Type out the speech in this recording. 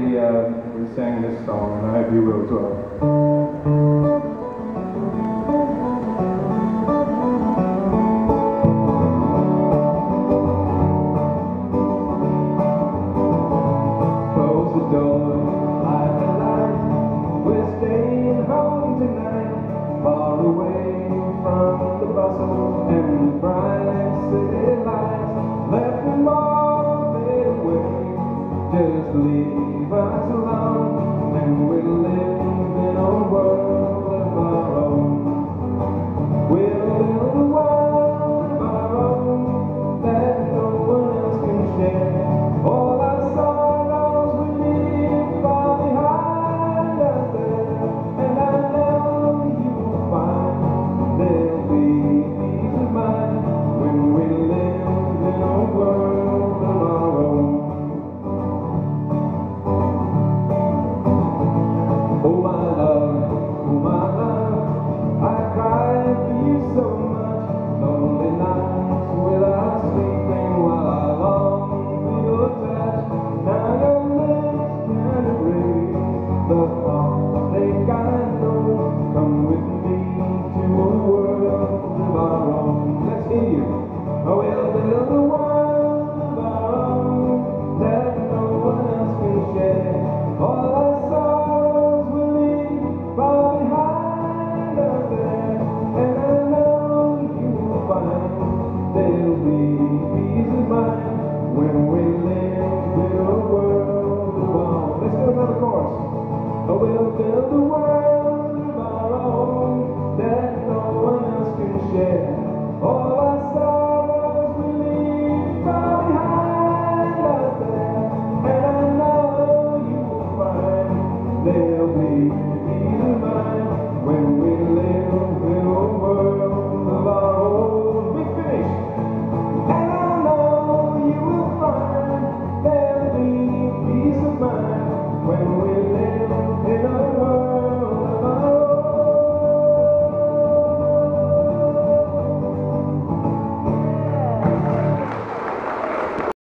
we, uh, we sang this song, and I hope you will as well. Close the door, light the light. We're staying home tonight, leave us alone, and we live in a world of our own. We'll Let's hear you. Oh, well, the